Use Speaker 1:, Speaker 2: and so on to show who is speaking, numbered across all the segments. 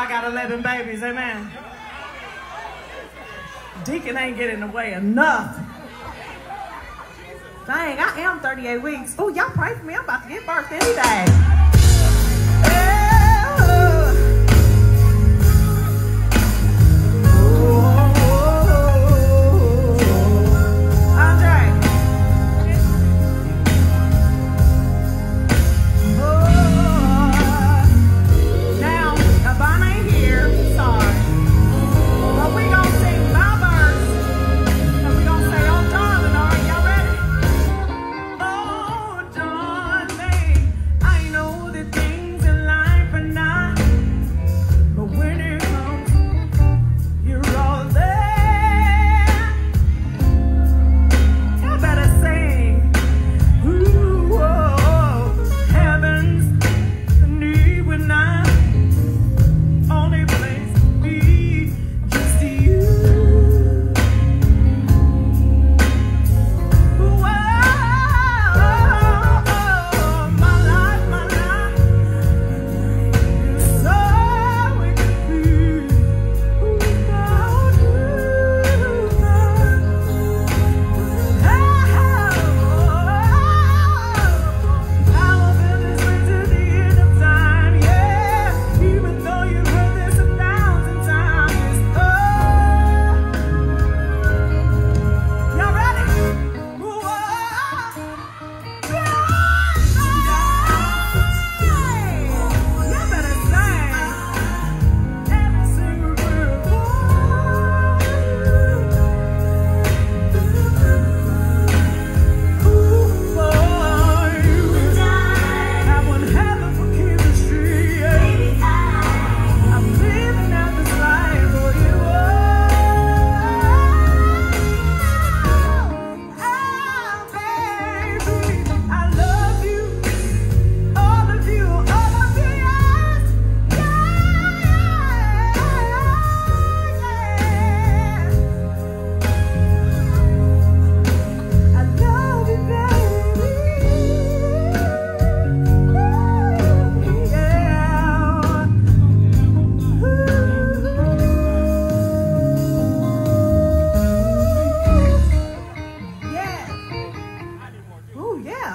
Speaker 1: I got 11 babies, amen? Deacon ain't getting in the way enough. Dang, I am 38 weeks. Oh, y'all pray for me. I'm about to give birth any day.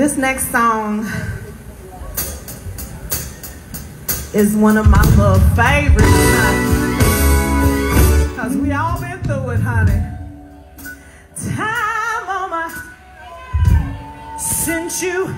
Speaker 1: This next song is one of my little favorites, Because we all been through it, honey. Time on my since you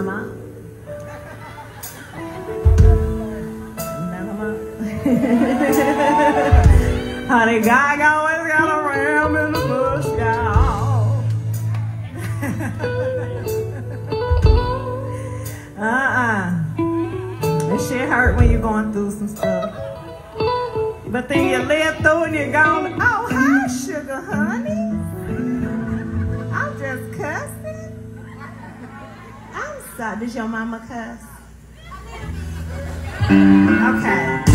Speaker 1: my. Honey, God always got a ram in the bush, y'all. uh-uh. That shit hurt when you're going through some stuff. But then you live through and you're gone, oh, hi, sugar honey. Sorry. Did your mama cuss? Mm. Okay.